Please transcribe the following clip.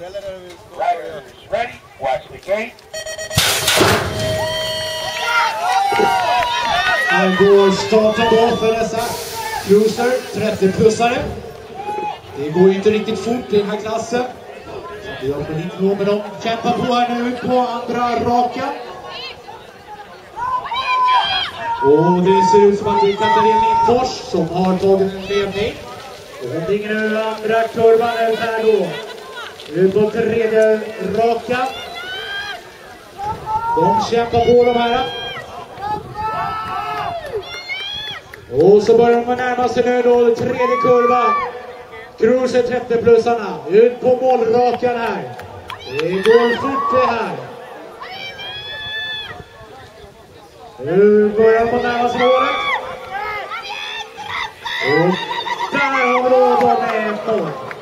Riders ready. Watch the gate. Här går starten då för dessa cruiser 30-plussare. Det går ju inte riktigt fort i den här klassen. Det gör väl inte något, men de kämpar på här nu på andra raka. Och det ser ut som att det är Katarina Lindfors som har tagit en ledning. Och hon ringer nu andra kurvan ut här då. Ut på tredje raka. De kämpar på de här. Och så börjar de närma sig nu då tredje kurvan. Cruiser 30-plussarna. Ut på målrakan här. Det går fort det här. Nu börjar de närma sig målet. Och där har vi då de med mål.